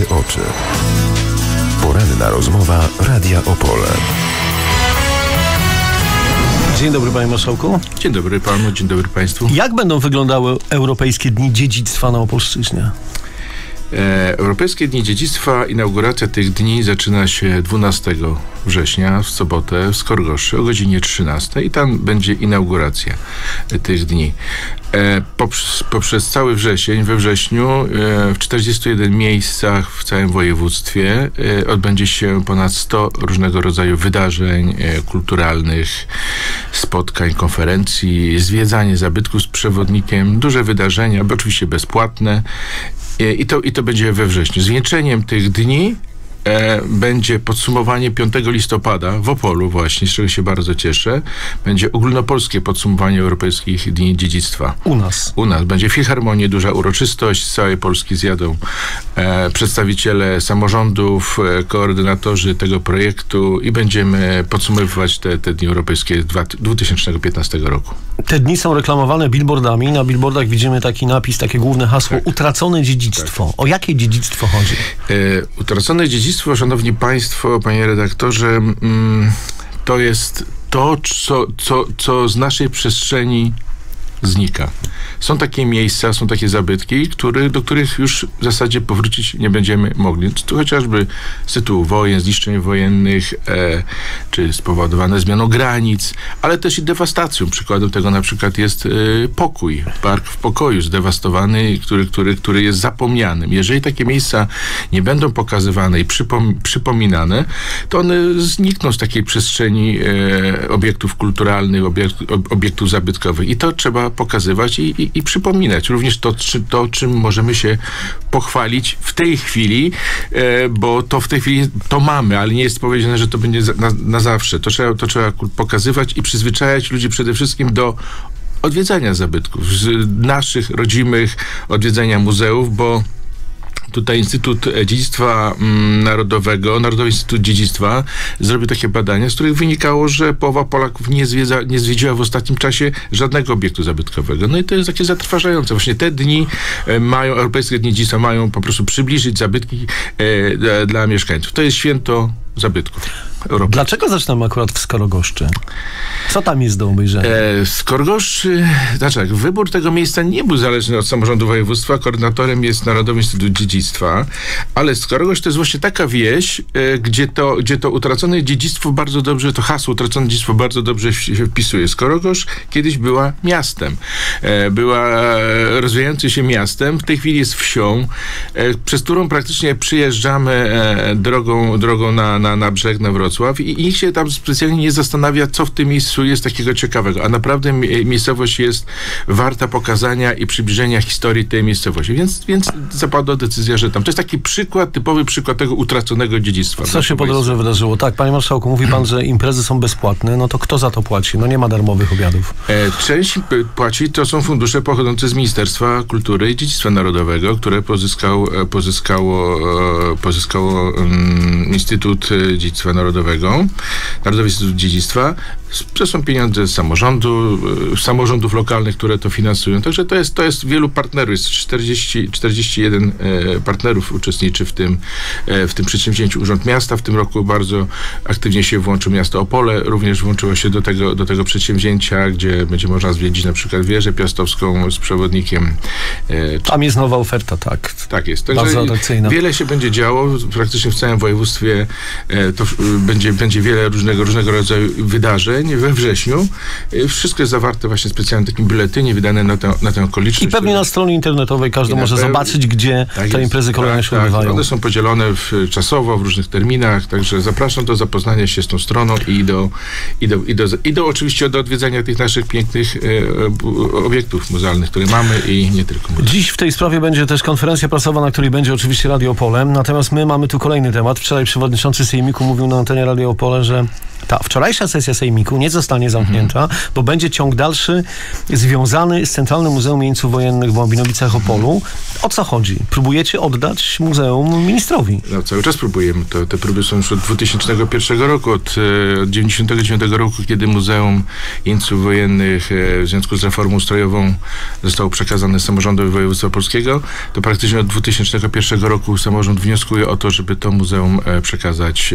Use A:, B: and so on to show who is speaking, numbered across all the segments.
A: cztery oczy. Poranna rozmowa Radia Opole.
B: Dzień dobry panie marszałku.
C: Dzień dobry panu, dzień dobry państwu.
B: Jak będą wyglądały Europejskie Dni Dziedzictwa na Opolszczyźnie?
C: E, Europejskie Dni Dziedzictwa, inauguracja tych dni zaczyna się 12 września w sobotę w Skorgoszy o godzinie 13 i tam będzie inauguracja tych dni. E, poprzez, poprzez cały wrzesień, we wrześniu e, w 41 miejscach w całym województwie odbędzie się ponad 100 różnego rodzaju wydarzeń kulturalnych, spotkań, konferencji, zwiedzanie zabytków z przewodnikiem, duże wydarzenia, oczywiście bezpłatne I to, I to będzie we wrześniu. Zwieńczeniem tych dni e, będzie podsumowanie 5 listopada w Opolu właśnie, z czego się bardzo cieszę. Będzie ogólnopolskie podsumowanie Europejskich Dni Dziedzictwa.
B: U nas.
C: U nas będzie filharmonie, duża uroczystość. Z całej Polski zjadą e, przedstawiciele samorządów, e, koordynatorzy tego projektu i będziemy podsumowywać te, te Dni Europejskie dwa, 2015 roku.
B: Te dni są reklamowane billboardami. Na billboardach widzimy taki napis, takie główne hasło
C: Tak.
B: utracone dziedzictwo. O jakie dziedzictwo chodzi?
C: E, utracone dziedzictwo, szanowni państwo, panie redaktorze, mm, to jest to, co, co, co z naszej przestrzeni znika. Są takie miejsca, są takie zabytki, który, do których już w zasadzie powrócić nie będziemy mogli. Tu chociażby z tytułu wojen, zniszczeń wojennych, e, czy spowodowane zmianą granic, ale też i dewastacją. Przykładem tego na przykład jest e, pokój, park w pokoju zdewastowany, który, który, który jest zapomnianym. Jeżeli takie miejsca nie będą pokazywane i przypom przypominane, to one znikną z takiej przestrzeni e, obiektów kulturalnych, obiekt, ob, obiektów zabytkowych. I to trzeba pokazywać i, i, i przypominać. Również to, czy, to, czym możemy się pochwalić w tej chwili, e, bo to w tej chwili to mamy, ale nie jest powiedziane, że to będzie na, na zawsze. To trzeba, to trzeba pokazywać i przyzwyczajać ludzi przede wszystkim do odwiedzania zabytków, naszych rodzimych, odwiedzania muzeów, bo Tutaj Instytut Dziedzictwa mm, Narodowego, Narodowy Instytut Dziedzictwa zrobił takie badania, z których wynikało, że połowa Polaków nie, zwiedza, nie zwiedziła w ostatnim czasie żadnego obiektu zabytkowego. No i to jest takie zatrważające. Właśnie te dni e, mają, Europejskie Dni Dziedzictwa mają po prostu przybliżyć zabytki e, dla mieszkańców. To jest święto zabytków. Europy.
B: Dlaczego zaczynamy akurat w Skorogoszczy? Co tam jest do obejrzenia?
C: E, Skorgoszczy, znaczy tak, wybór tego miejsca nie był zależny od samorządu województwa. Koordynatorem jest Narodowy Instytut Dziedzictwa, ale Skorgoszcz to jest właśnie taka wieś, e, gdzie, to, gdzie to utracone dziedzictwo bardzo dobrze, to hasło utracone dziedzictwo bardzo dobrze się wpisuje. Skorgoszcz kiedyś była miastem. E, była e, rozwijającym się miastem, w tej chwili jest wsią, e, przez którą praktycznie przyjeżdżamy e, drogą, drogą na, na, na brzeg, na Wrocław i, i nikt się tam specjalnie nie zastanawia, co w tym miejscu jest takiego ciekawego, a naprawdę mi- miejscowość jest warta pokazania i przybliżenia historii tej miejscowości, więc, więc zapadła decyzja, że tam. To jest taki przykład, typowy przykład tego utraconego dziedzictwa.
B: Co się po drodze wydarzyło? Tak, panie marszałku, mówi pan, że imprezy są bezpłatne. No to kto za to płaci? No nie ma darmowych obiadów.
C: E, Część płaci to są fundusze pochodzące z Ministerstwa Kultury i Dziedzictwa Narodowego, które pozyskał, e, pozyskało, e, pozyskało mm, Instytut Dziedzictwa Narodowego, Narodowy Instytut Dziedzictwa. S- To są pieniądze z samorządu, e, samorządów lokalnych, które to finansują. Także to jest, to jest wielu partnerów, jest 40, 41 e, partnerów uczestniczy w tym, e, w tym przedsięwzięciu. Urząd Miasta w tym roku bardzo aktywnie się włączył. Miasto Opole również włączyło się do tego, do tego przedsięwzięcia, gdzie będzie można zwiedzić na przykład wieżę piastowską z przewodnikiem. E,
B: Tam jest nowa oferta, tak.
C: tak jest.
B: Bardzo atrakcyjna.
C: wiele się będzie działo, praktycznie w całym województwie e, to e, będzie, będzie wiele różnego, różnego rodzaju wydarzeń we wrześniu. E, Wszystko jest zawarte właśnie w specjalnym takim biuletynie wydane na tę, na tę okoliczność.
B: I pewnie na stronie internetowej każdy może
C: pew-
B: zobaczyć, gdzie
C: Tak
B: te
C: jest.
B: imprezy kolejne
C: tak,
B: się
C: tak.
B: odbywają.
C: One są podzielone w, czasowo w różnych terminach, także zapraszam do zapoznania się z tą stroną i do, i do, i do, i do oczywiście do odwiedzania tych naszych pięknych e, obiektów muzealnych, które mamy i nie tylko muzealnych.
B: Dziś w tej sprawie będzie też konferencja prasowa, na której będzie oczywiście Radio Polem. Natomiast my mamy tu kolejny temat. Wczoraj przewodniczący Sejmiku mówił na antenie Radio Opole, że ta wczorajsza sesja Sejmiku nie zostanie zamknięta, bo będzie ciąg dalszy związany z Centralnym Muzeum Jeńców Wojennych w Łambinowicach Opolu. O co chodzi? Próbujecie oddać muzeum ministrowi.
C: No, cały czas próbujemy. To, te próby są już od 2001 roku, od, e, od 99 roku, kiedy Muzeum Jeńców Wojennych e, w związku z reformą ustrojową zostało przekazane samorządowi województwa polskiego. To praktycznie od 2001 roku samorząd wnioskuje o to, żeby to muzeum e, przekazać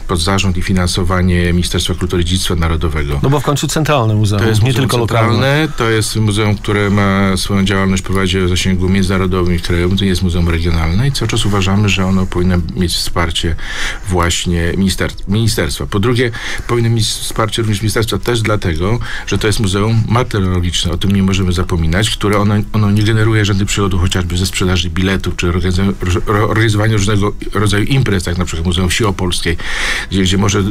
C: pod zarząd i finansowanie Ministerstwa Kultury i Dziedzictwa Narodowego.
B: No bo w końcu centralne muzeum,
C: To jest
B: nie
C: muzeum
B: tylko lokalne.
C: centralne, to jest muzeum, które ma swoją działalność prowadzi o zasięgu międzynarodowym i krajowym, to nie jest muzeum regionalne i cały czas uważamy, że ono powinno mieć wsparcie właśnie minister, ministerstwa. Po drugie, powinno mieć wsparcie również ministerstwa też dlatego, że to jest muzeum martyrologiczne, o tym nie możemy zapominać, które ono, ono nie generuje żadnych przychodów chociażby ze sprzedaży biletów, czy organizowania, różnego rodzaju imprez, tak na przykład Muzeum Siły Polskiej, gdzie, gdzie może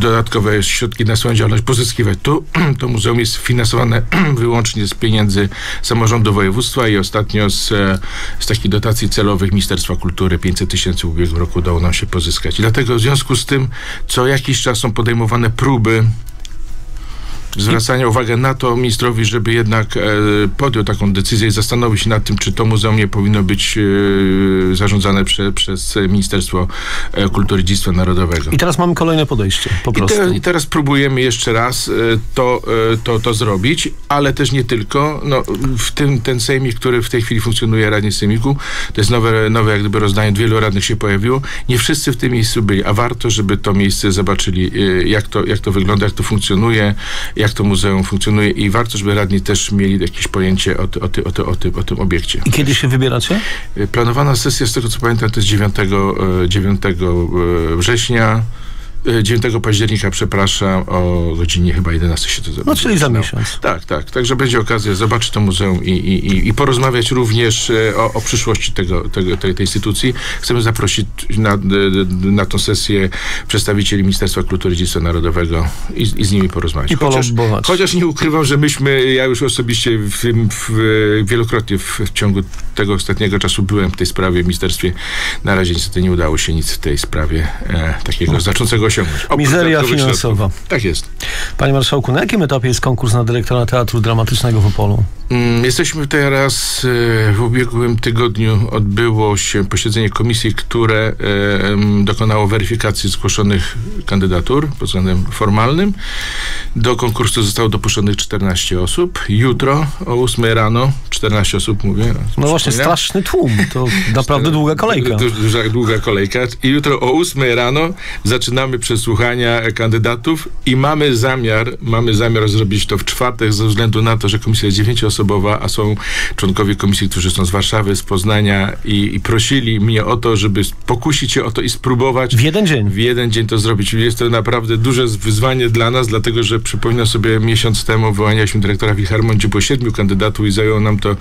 C: dodatkowe środki na swoją działalność pozyskiwać. Tu to muzeum jest finansowane wyłącznie z pieniędzy samorządu województwa i ostatnio z, e, z takich dotacji celowych Ministerstwa Kultury 500 tysięcy w ubiegłym roku udało nam się pozyskać. Dlatego w związku z tym co jakiś czas są podejmowane próby zwracania uwagi na to ministrowi, żeby jednak e, podjął taką decyzję i zastanowił się nad tym, czy to muzeum nie powinno być e, zarządzane prze, przez Ministerstwo e, Kultury i Dziedzictwa Narodowego.
B: I teraz mamy kolejne podejście, po
C: I,
B: prostu.
C: te, I teraz próbujemy jeszcze raz e, to, e, to, to zrobić, ale też nie tylko. No, w tym ten sejmik, który w tej chwili funkcjonuje, Radnie Sejmiku, to jest nowe, nowe jak gdyby rozdanie, wielu radnych się pojawiło. Nie wszyscy w tym miejscu byli, a warto, żeby to miejsce zobaczyli, jak to, jak to wygląda, jak to funkcjonuje, jak to muzeum funkcjonuje i warto, żeby radni też mieli jakieś pojęcie o, ty, o, ty, o, ty, o, ty, o tym obiekcie.
B: I kiedy się wybieracie?
C: E, Planowana sesja, z tego co pamiętam, to jest 9, e, 9 e, września. E, 9 października, przepraszam, o godzinie chyba 11 się to
B: No,
C: będzie
B: czyli za
C: zaczynało.
B: miesiąc.
C: Tak, tak. Także będzie okazja zobaczyć to muzeum i, i, i, porozmawiać również e, o, o przyszłości tego, tego, tej, tej instytucji. Chcemy zaprosić na, na tą sesję przedstawicieli Ministerstwa Kultury i Dziedzictwa Narodowego i, i z nimi porozmawiać.
B: I
C: chociaż, chociaż nie ukrywam, że myśmy, ja już osobiście w, w, wielokrotnie w, w ciągu tego ostatniego czasu byłem w tej sprawie w ministerstwie. Na razie niestety nie udało się nic w tej sprawie e, takiego znaczącego osiągnąć. Oprócz
B: Mizeria finansowa.
C: środków. Tak jest.
B: Panie Marszałku, na jakim etapie jest konkurs na dyrektora Teatru Dramatycznego w Opolu?
C: Mm, Jesteśmy teraz, e, w ubiegłym tygodniu odbyło się posiedzenie komisji, które e, dokonało weryfikacji zgłoszonych kandydatur pod względem formalnym. Do konkursu zostało dopuszczonych 14 osób. Jutro o 8 rano, 14 osób mówię.
B: No właśnie, straszny tłum. To naprawdę długa kolejka.
C: Du, duża, długa kolejka. I jutro o 8 rano zaczynamy przesłuchania kandydatów i mamy zamiar, mamy zamiar zrobić to w czwartek ze względu na to, że komisja jest dziewięcioosobowa, a są członkowie komisji, którzy są z Warszawy, z Poznania i, i prosili mnie o to, żeby pokusić się o to i spróbować
B: W jeden dzień.
C: w jeden dzień to zrobić. Jest to naprawdę duże wyzwanie dla nas, dlatego że przypominam sobie miesiąc temu wyłanialiśmy dyrektora Wilharmonii, gdzie było siedmiu kandydatów i zajęło nam to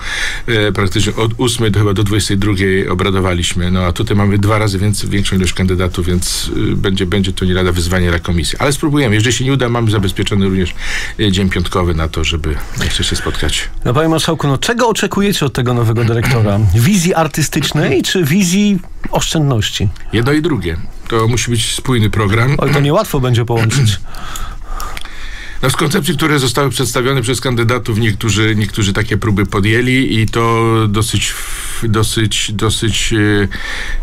C: e, praktycznie od 8 do chyba do 22 obradowaliśmy. No a tutaj mamy dwa razy więcej, większą ilość kandydatów, więc y, będzie, będzie to nie lada wyzwanie dla komisji. Ale spróbujemy. Jeżeli się nie uda, mamy zabezpieczony również e, dzień piątkowy na to, żeby jeszcze się spotkać.
B: No panie marszałku, no czego oczekujecie od tego nowego dyrektora? Wizji artystycznej czy wizji oszczędności?
C: Jedno i drugie. To musi być spójny program.
B: Oj, to niełatwo będzie połączyć.
C: No z koncepcji, które zostały przedstawione przez kandydatów, niektórzy, niektórzy takie próby podjęli i to dosyć, dosyć, dosyć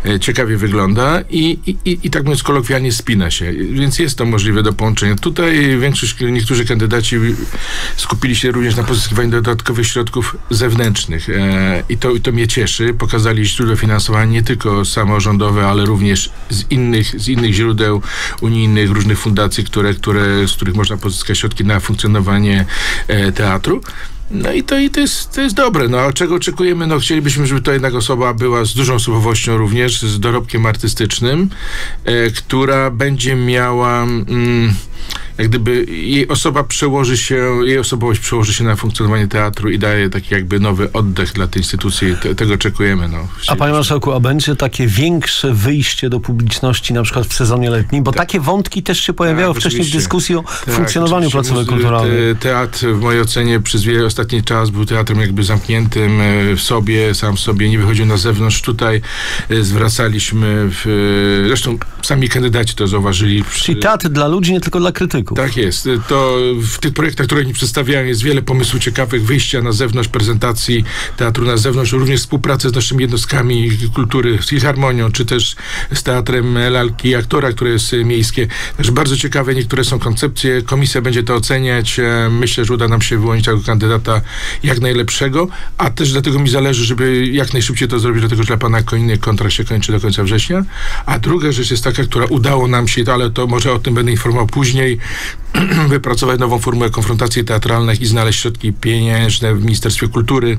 C: e, e, ciekawie wygląda i, i, i, tak mówiąc kolokwialnie spina się, więc jest to możliwe do połączenia. Tutaj większość, niektórzy kandydaci skupili się również na pozyskiwaniu dodatkowych środków zewnętrznych e, i to, i to mnie cieszy. Pokazali źródła finansowania nie tylko samorządowe, ale również z innych, z innych źródeł unijnych, różnych fundacji, które, które, z których można pozyskać środki na funkcjonowanie e, teatru. No i to, i to, jest, to jest dobre. No a czego oczekujemy? No chcielibyśmy, żeby to jednak osoba była z dużą osobowością również, z dorobkiem artystycznym, e, która będzie miała... Mm, jak gdyby jej osoba przełoży się, jej osobowość przełoży się na funkcjonowanie teatru i daje taki jakby nowy oddech dla tej instytucji. Te, tego oczekujemy. No.
B: A panie marszałku, a będzie takie większe wyjście do publiczności na przykład w sezonie letnim? Bo takie wątki też się pojawiały
C: Tak,
B: wcześniej w dyskusji o
C: Tak,
B: funkcjonowaniu placówek kulturalnych.
C: te- Teatr w mojej ocenie przez wiele ostatni czas był teatrem jakby zamkniętym e, w sobie, sam w sobie, nie wychodził na zewnątrz. Tutaj e, zwracaliśmy, w, e, zresztą sami kandydaci to zauważyli.
B: Czyli teatr dla ludzi, nie tylko dla krytyków.
C: tak jest. To w tych projektach, które oni przedstawiają, jest wiele pomysłów ciekawych, wyjścia na zewnątrz, prezentacji teatru na zewnątrz, również współpracy z naszymi jednostkami kultury, z Filharmonią, czy też z Teatrem Lalki Aktora, które jest e, miejskie. Także bardzo ciekawe niektóre są koncepcje. Komisja będzie to oceniać. E, Myślę, że uda nam się wyłonić tego kandydata jak najlepszego, a też dlatego mi zależy, żeby jak najszybciej to zrobić, dlatego że dla pana Koniny kontrakt się kończy do końca września. A druga rzecz jest taka, która udało nam się, ale to może o tym będę informował później, później wypracować nową formułę konfrontacji teatralnych i znaleźć środki pieniężne w Ministerstwie Kultury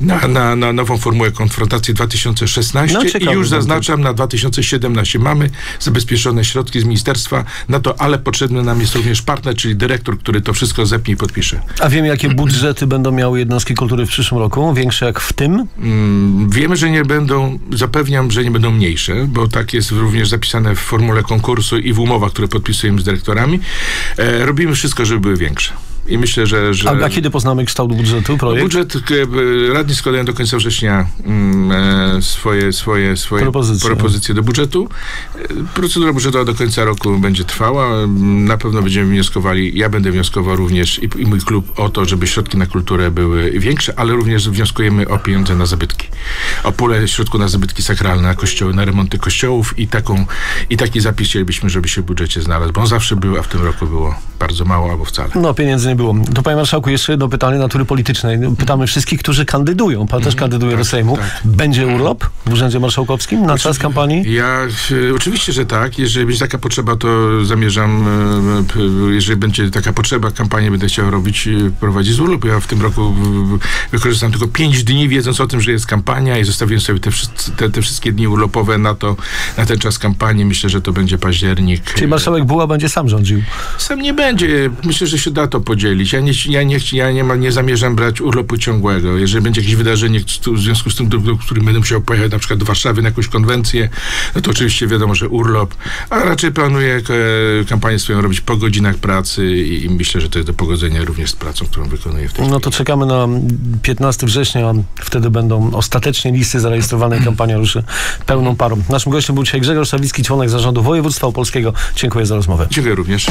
C: na, na, na nową formułę konfrontacji 2016
B: No,
C: i już zaznaczam na 2017. Mamy zabezpieczone środki z ministerstwa na to, ale potrzebny nam jest również partner, czyli dyrektor, który to wszystko zepnie i podpisze.
B: A wiem, jakie budżety będą miały jednostki kultury w przyszłym roku? Większe jak w tym?
C: Mm, Wiemy, że nie będą, zapewniam, że nie będą mniejsze, bo tak jest również zapisane w formule konkursu i w umowach, które podpisujemy z dyrektorami. E, robimy wszystko, żeby były większe. I myślę, że... że
B: A, kiedy poznamy kształt budżetu, projekt?
C: Budżet, e, radni składają do końca września mm, e, swoje, swoje, swoje
B: Propozycje.
C: propozycje do budżetu. E, Procedura budżetowa do końca roku będzie trwała. Mm, Na pewno będziemy wnioskowali, ja będę wnioskował również i, i mój klub o to, żeby środki na kulturę były większe, ale również wnioskujemy o pieniądze na zabytki. O pulę środków na zabytki sakralne, na kościoły, na remonty kościołów i, taką, i taki zapis chcielibyśmy, żeby się w budżecie znalazł, bo on zawsze był, a w tym roku było bardzo mało albo wcale.
B: No, pieniędzy nie było. To panie marszałku, jeszcze jedno pytanie natury politycznej. Pytamy wszystkich, którzy kandydują. Pan też kandyduje do Sejmu.
C: tak.
B: Będzie urlop w Urzędzie Marszałkowskim na czas kampanii?
C: Ja e, oczywiście, że tak. Jeżeli będzie taka potrzeba, to zamierzam, e, p- jeżeli będzie taka potrzeba, kampanię będę chciał robić, e, prowadzić z urlopu. Ja w tym roku wykorzystam tylko 5 dni, wiedząc o tym, że jest kampania i zostawiłem sobie te, te, te wszystkie dni urlopowe na to, na ten czas kampanii. Myślę, że to będzie październik.
B: Czyli marszałek Buła będzie sam rządził.
C: Sam nie będzie. Myślę, że się da to podzielić. Ja nie, ja nie, ja nie, ma, nie zamierzam brać urlopu ciągłego. Jeżeli będzie jakieś wydarzenie w związku z tym, do, do którym będę musiał pojechać na przykład do Warszawy na jakąś konwencję, no to oczywiście wiadomo, że urlop. A raczej planuję e, kampanię swoją robić po godzinach pracy i, i myślę, że to jest do pogodzenia również z pracą, którą wykonuję w tej
B: No
C: chwili.
B: to czekamy na 15 września. Wtedy będą ostatecznie listy zarejestrowane i kampania ruszy pełną parą. Naszym gościem był dzisiaj Grzegorz Sawicki, członek zarządu województwa opolskiego. Dziękuję za rozmowę.
C: Dziękuję również.